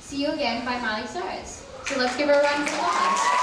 See you again by Molly Cyrus. So let's give her a round of applause.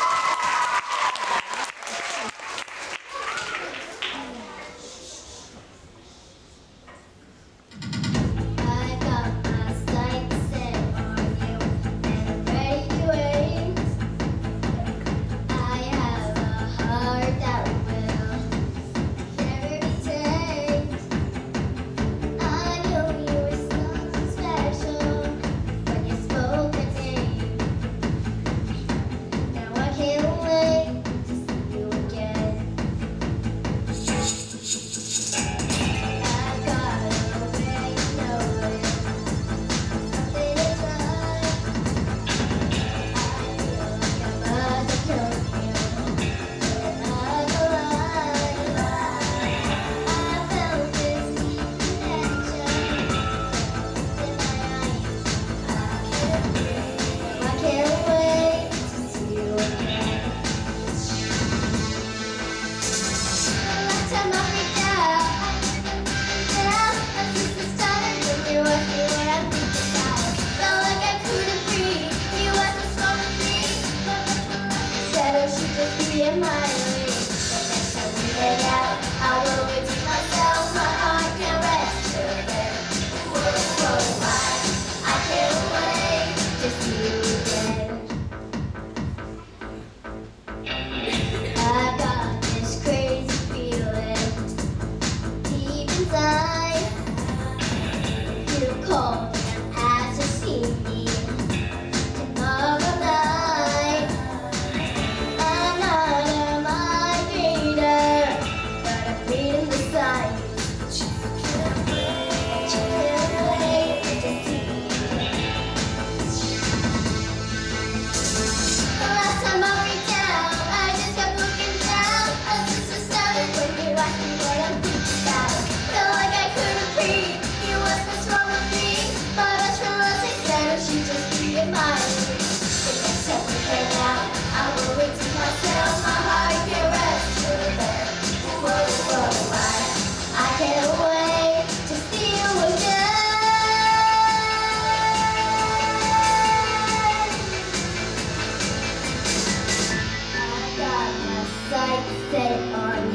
to you.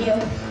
you.